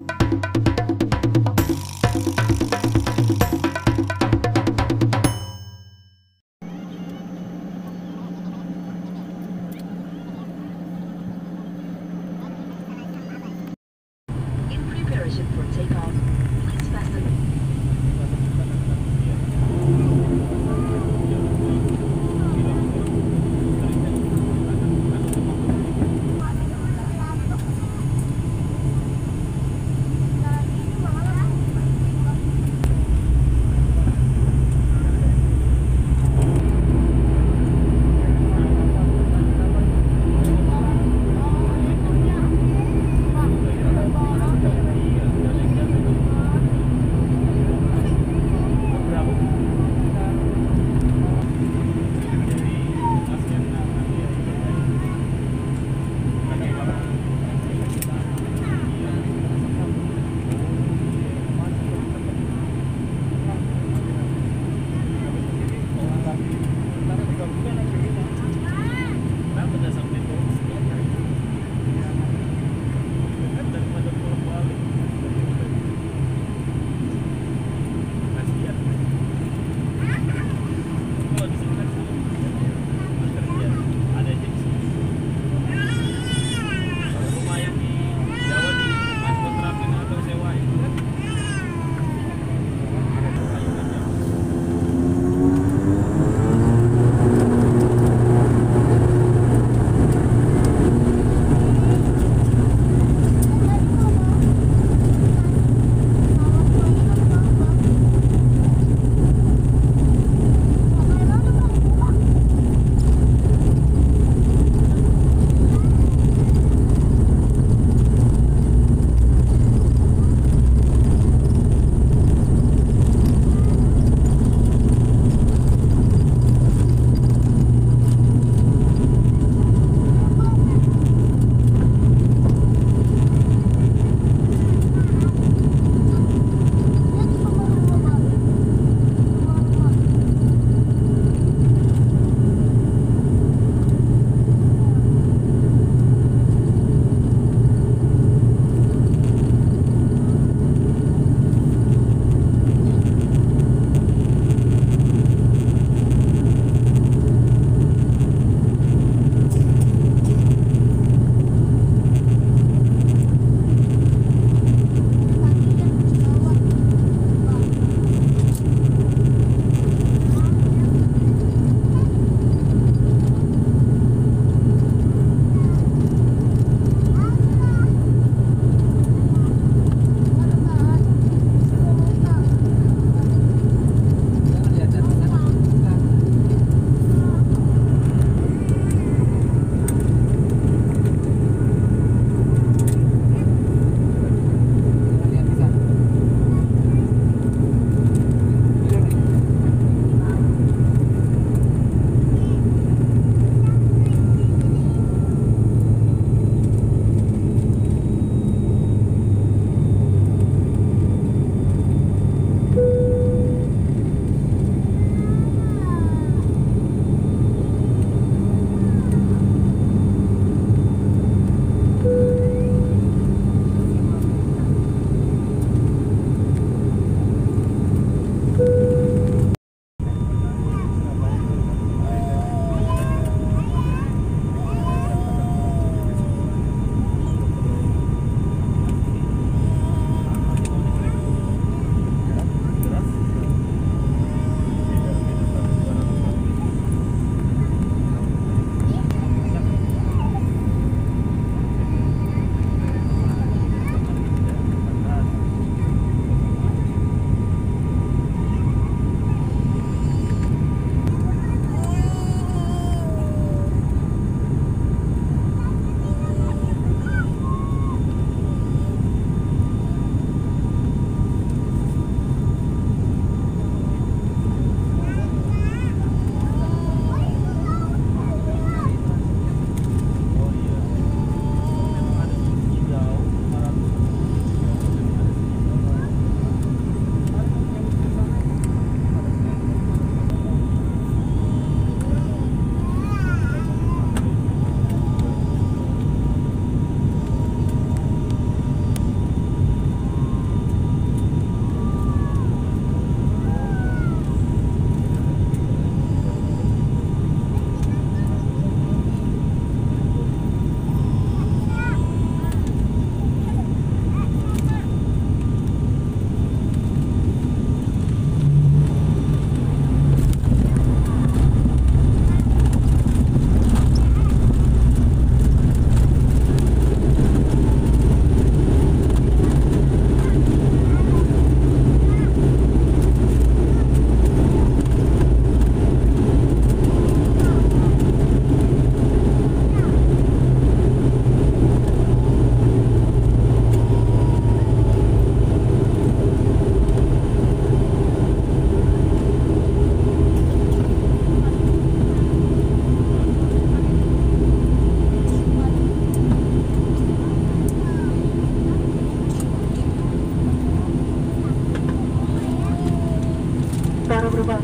you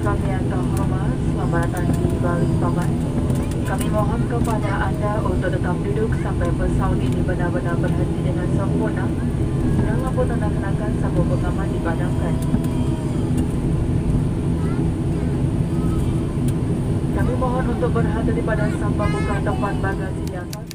kami yang terhormat, selamat datang di Balikpapan. Kami mohon kepada anda untuk tetap duduk sampai pesawat ini benar-benar berhenti dengan sempurna dan lampu tanda kenakan sabuk pengaman dipadamkan. Kami mohon untuk berhati-hati pada sampah buka tempat bagasi di atas.